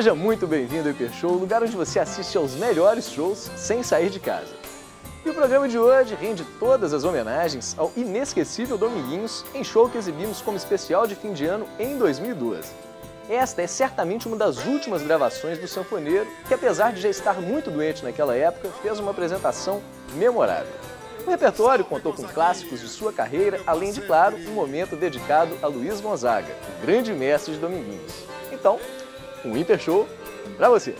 Seja muito bem-vindo ao Hiper Show, lugar onde você assiste aos melhores shows sem sair de casa. E o programa de hoje rende todas as homenagens ao inesquecível Dominguinhos em show que exibimos como especial de fim de ano em 2012. Esta é certamente uma das últimas gravações do sanfoneiro, que apesar de já estar muito doente naquela época, fez uma apresentação memorável. O repertório contou com clássicos de sua carreira, além de, claro, um momento dedicado a Luiz Gonzaga, o grande mestre de Dominguinhos. Então, um Hiper Show para você!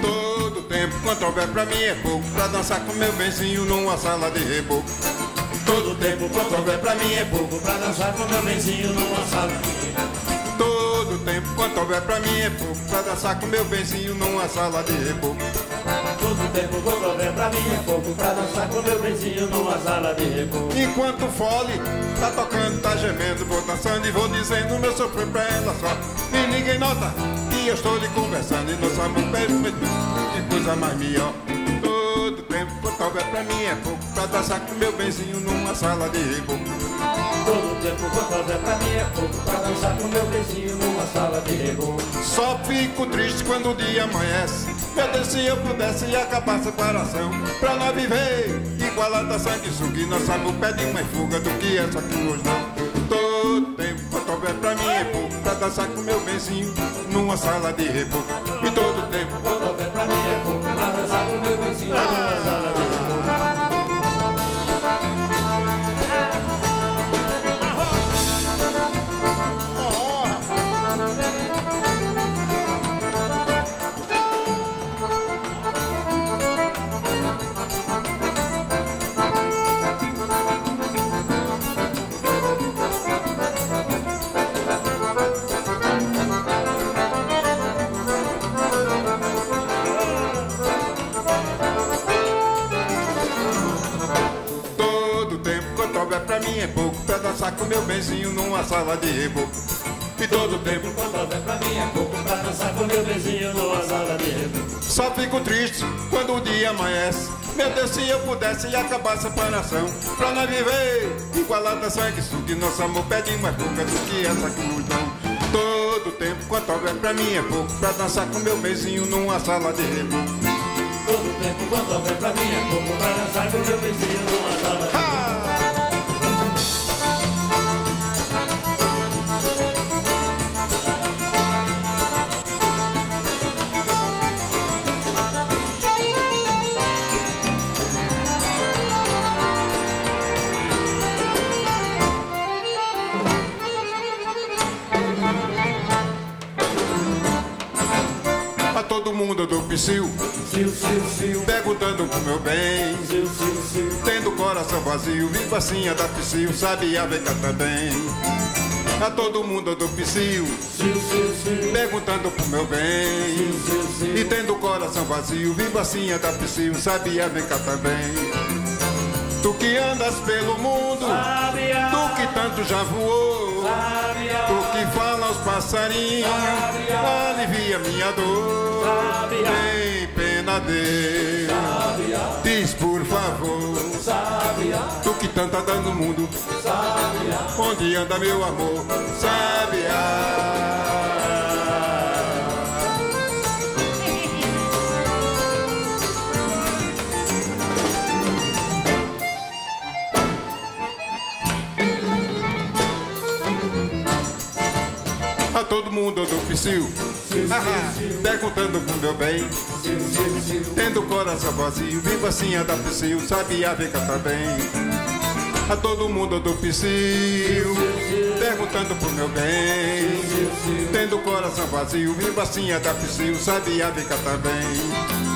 Todo tempo, quanto houver pra mim é pouco Pra dançar com meu benzinho numa sala de reboco tempo quanto houver pra mim é pouco Pra dançar com meu benzinho numa sala. Todo tempo, quanto houver pra mim é pouco Pra dançar com meu benzinho numa sala de reboco. Todo tempo quanto houver pra mim é pouco Pra dançar com meu benzinho numa sala de reboco. Enquanto o fole tá tocando, tá gemendo Vou dançando e vou dizendo meu sofrer pra ela só. E ninguém nota que eu estou lhe conversando E nosso amor pede que coisa mais melhor pra mim é pouco Pra dançar com meu benzinho numa sala de reboco. Todo tempo quanto houver pra mim é pouco Pra dançar com meu benzinho numa sala de reboco. Só fico triste quando o dia amanhece. Meu Deus, se eu pudesse acabar a separação. Pra nós viver igualada sanguessuga E nosso amor pede mais fuga do que essa que hoje não. Todo tempo, quanto houver pra mim é pouco Pra dançar com meu benzinho numa sala de reboco. E todo tempo, Quanto houver pra mim é pouco Pra dançar com meu benzinho quanto houver pra mim é pouco Pra dançar com meu benzinho numa sala de reboco E todo tempo, Quanto houver pra mim é pouco Pra dançar com meu benzinho numa sala de reboco Só fico triste quando o dia amanhece. Meu Deus, se eu pudesse acabar a separação. Pra nós viver igualada sanguessuga. E nosso amor pede mais pouca do que essa que nos dão. Todo tempo, quanto houver pra mim é pouco. Pra dançar com meu benzinho numa sala de reboco. Todo tempo quanto houver pra mim é pouco Pra dançar com meu benzinho numa sala de A todo mundo do sil perguntando pro meu bem. Tendo o coração vazio, viva assim a da Psyu, sabe a cá também. A todo mundo do sil perguntando pro meu bem. E tendo o coração vazio, viva assim a da Psyu, sabia vem cá também. Tu que andas pelo mundo, Sabia. tu que tanto já voou, Sabia. tu que fala aos passarinhos, alivia minha dor. Sabia. Tem pena dele, diz por favor. Sabia, Tu que tanto anda no mundo, sabia onde anda meu amor, sabia. Todo mundo do Psyu, perguntando pro meu bem, tendo o coração vazio, vivo assim a da Psyu, sabia ver cá também. A todo mundo do Psyu, perguntando pro meu bem, tendo o coração vazio, vivo assim a da Psyu, sabia ver cá também.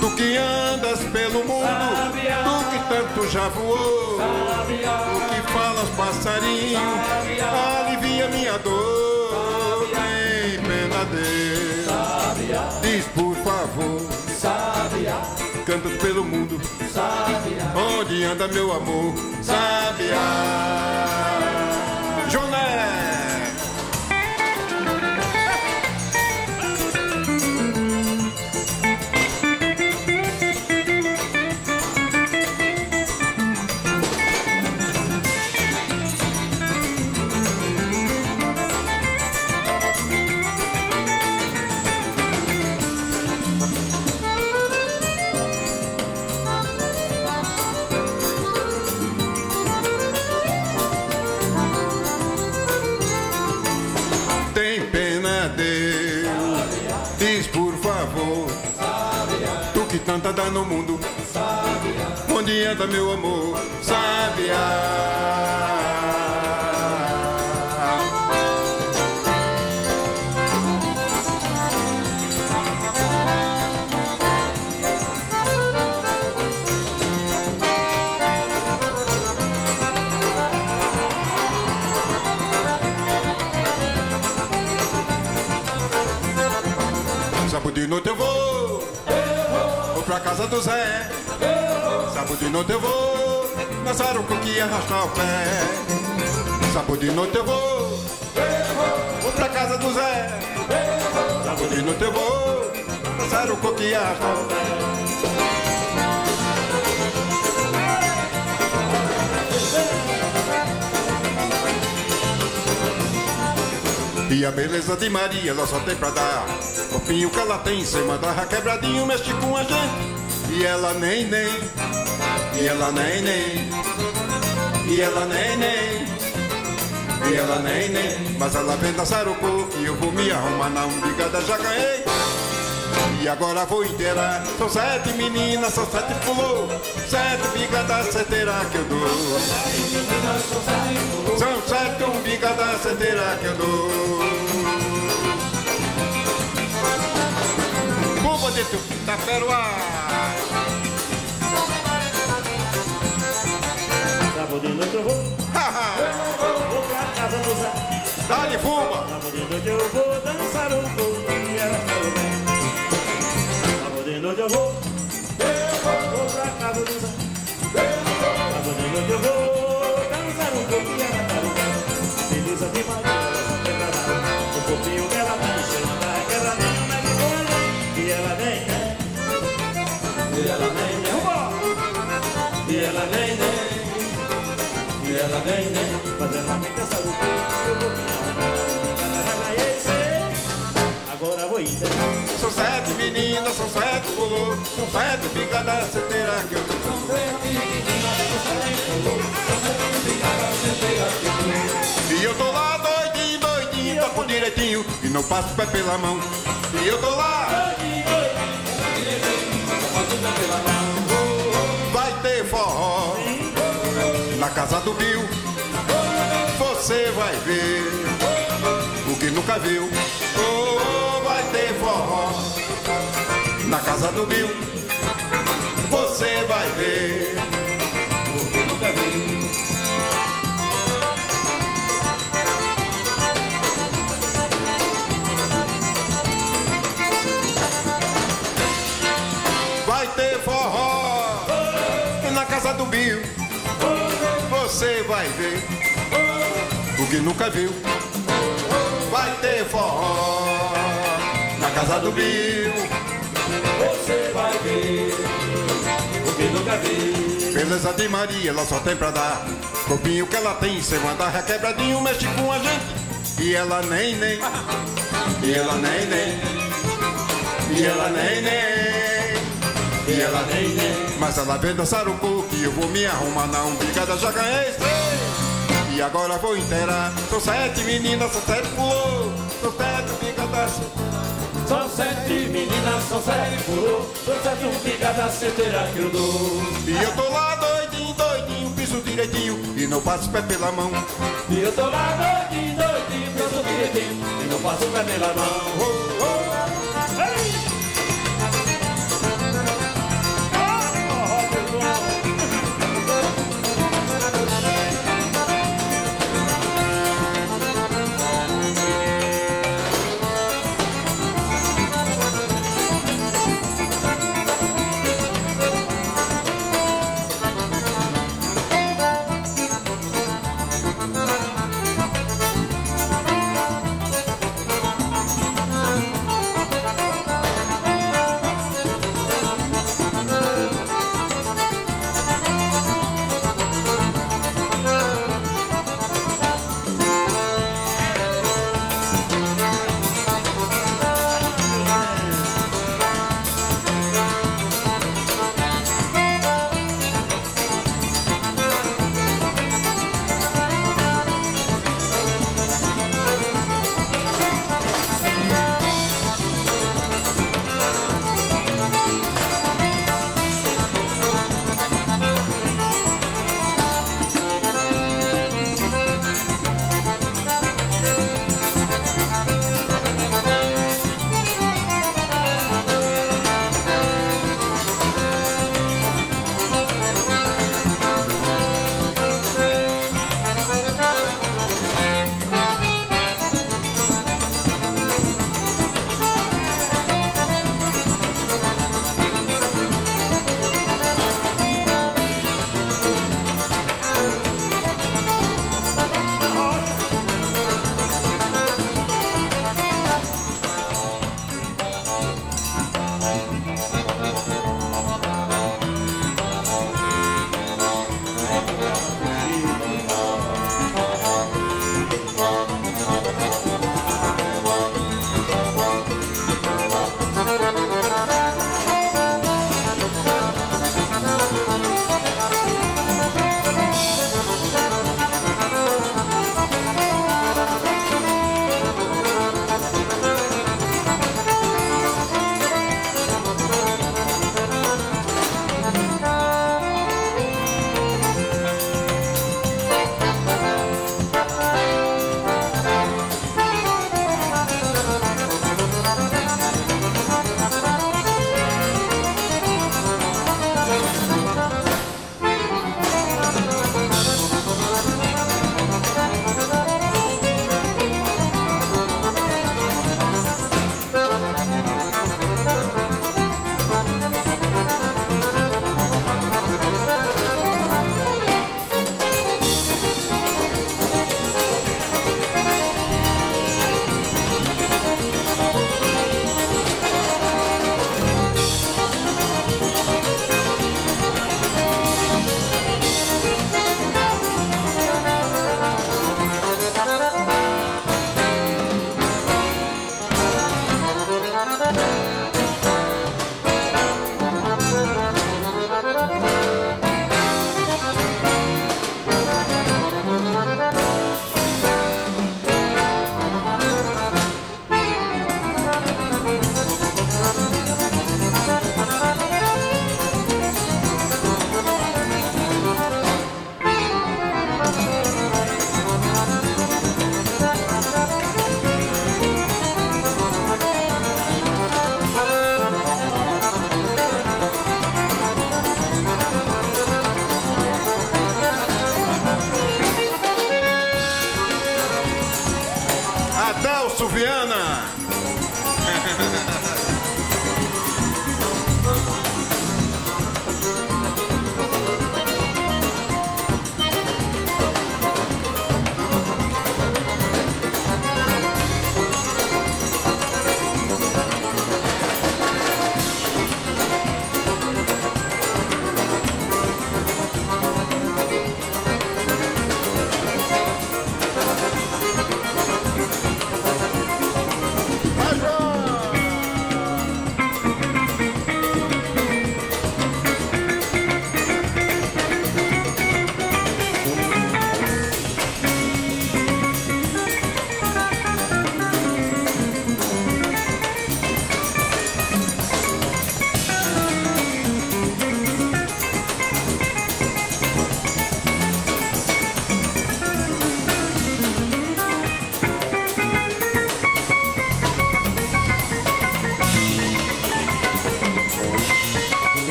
Tu que andas pelo mundo, tu que tanto já voou, tu que fala aos passarinhos, alivia minha dor, Diz por favor. Sabiá. Pelo mundo. Onde anda meu amor? sabia, Joné. De noite eu vou, vou pra casa do Zé. Sábado de noite eu vou, dançar o coquinho e arrastar o pé. Sábado de noite eu vou, vou pra casa do Zé. Sábado de noite eu vou, dançar o coquinho e arrastar o pé. E a beleza de Maria ela só tem pra dar Corpinho que ela tem, sem mandar quebradinho Mexe com a gente. E ela nem nem E ela nem nem E ela nem nem E ela nem nem Mas ela vem dançar o coco E eu vou me arrumar na umbigada Já ganhei. E agora vou inteirar. São sete meninas, são sete pulou Sete bigadas certeira que eu dou. São sete umbigadas certeira que eu dou Cuba de tu, da peruá Sábado de noite eu vou. Vou pra casa do Zé. Dá-lhe fuma Sábado de noite eu vou dançar um pouco E ela noite eu vou, eu vou pra casa do Zé. Ela vem, né? Mas ela me dançar o corpo, eu vou me agora vou ir. São sete meninas, são sete pulou, são sete picadas certeira que eu tô. São sete meninas, são sete pulou, são sete picadas certeira que eu tô. E eu tô lá doidinho, doidinho, toco direitinho e não passo o pé pela mão. E eu tô lá doidinho, doidinho, não passo o pé pela mão. Vai ter forró casa do Bill, você vai ver o que nunca viu. Oh, ter forró na casa do Bill. Você vai ver o que nunca viu. Vai ter forró na casa do Bill. Você vai ver o que nunca viu. Vai ter forró casa do Bill. Você vai ver o que nunca viu. Beleza de Maria, ela só tem pra dar. Corpinho que ela tem, sem mandar requebradinho, mexe com a gente. E ela nem, nem. E ela nem, nem. E ela nem, nem. E ela nem, nem. Mas ela vem dançar um pouco e eu vou me arrumar na umbigada, já ganhei E agora vou inteirar. São sete meninas, são sete pulou. São sete umbigadas. São sete meninas, são sete furou São sete um pica da certeira que eu dou E eu tô lá doidinho, doidinho, piso direitinho E não passo pé pela mão E eu tô lá doidinho, doidinho, piso direitinho E não passo pé pela mão oh, oh.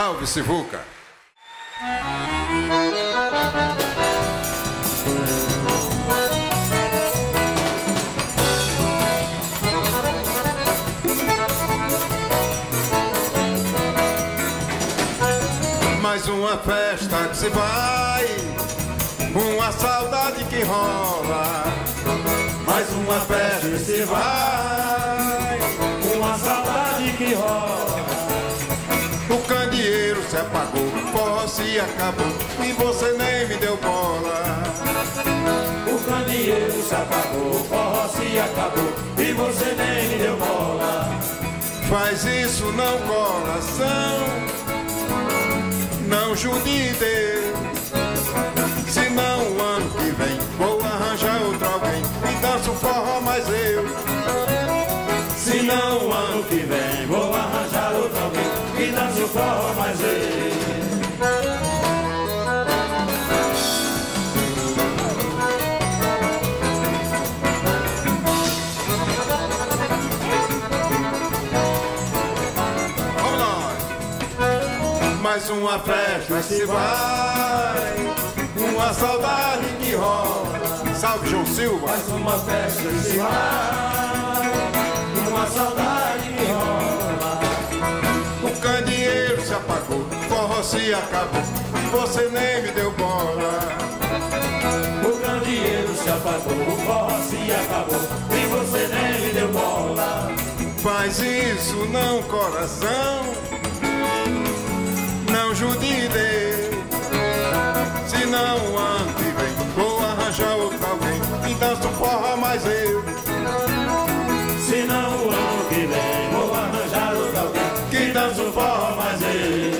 Salve, Sivuca! Mais uma festa que se vai, uma saudade que rola. Mais uma festa que se vai, se acabou e você nem me deu bola. O candeeiro se apagou, o forró se acabou E você nem me deu bola Faz isso não, coração, não jude Deus. Senão o ano que vem vou arranjar outro alguém e danço forró mais eu. Se não o ano que vem vou arranjar outro alguém Que dança o forró mais eu! Mais uma festa se vai, uma saudade que rola. Salve João Silva! Mais uma festa se vai Uma saudade se acabou e você nem me deu bola. O candeeiro se apagou, o forró se acabou E você nem me deu bola Faz isso não, coração, não jude Deus. Senão o ano que vem vou arranjar outro alguém e danço forró mais eu. Se não o ano que vem vou arranjar outro alguém Que dança o forró mais eu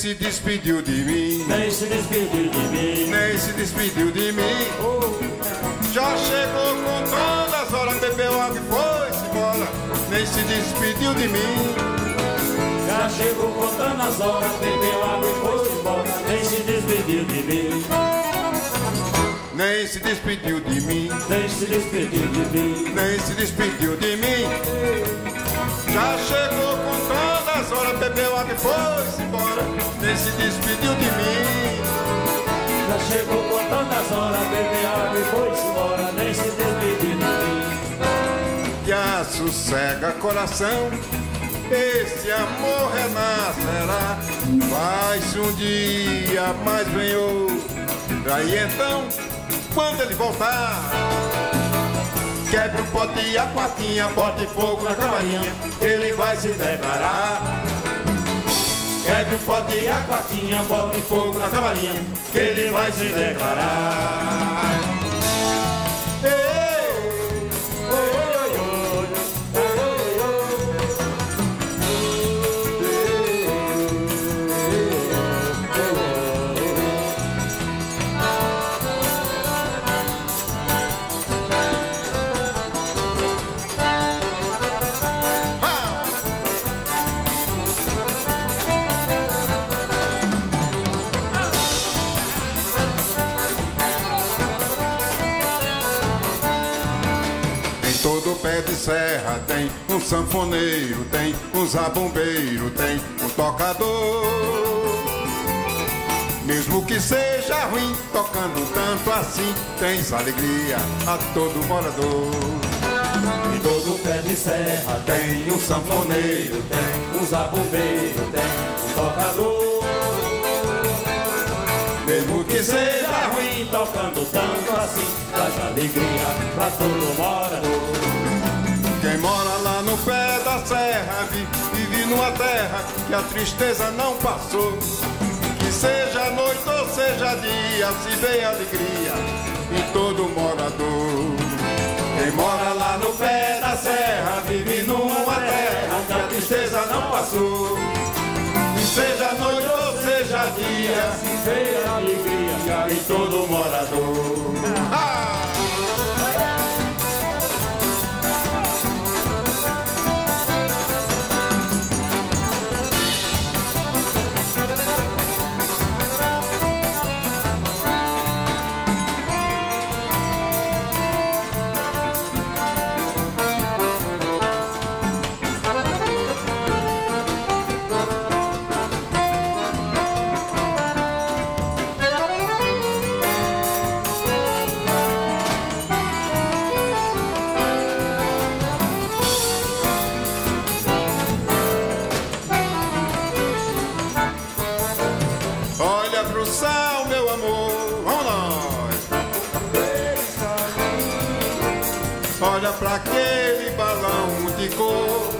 se despediu de mim, Nem se despediu de mim nem se despediu de mim. Já chegou com todas as horas, bebeu água e foi-se embora. Nem se despediu de mim. Já chegou contando as horas, bebeu água e foi embora, nem se despediu de mim, Nem se despediu de mim, nem se despediu de mim. nem se despediu de mim. Já chegou com todas as horas, bebeu água e foi-se embora. Nem se despediu de mim. Já chegou contando as horas, bebeu água e foi embora, nem se despediu de mim. Já sossega coração, esse amor renascerá. Vai-se um dia, mas vem outro. Aí então, quando ele voltar, quebre o pote e a patinha, bote fogo na camarinha, ele vai se declarar. Quebre o pote e a patinha, bote fogo na camarinha, que ele vai se declarar. Sanfoneiro, tem um zabumbeiro, tem um tocador. Mesmo que seja ruim, tocando tanto assim, tens alegria a todo morador. Em todo pé de serra tem um sanfoneiro, tem um zabumbeiro, tem um tocador. Mesmo que seja ruim, tocando tanto assim, traz alegria pra todo morador. Numa terra que a tristeza não passou. Que seja noite ou seja dia, se vê alegria em todo morador. Quem mora lá no pé da serra vive numa terra que a tristeza não passou. Que seja noite ou seja dia, Se vê alegria em todo morador. ah! Aquele balão de cor.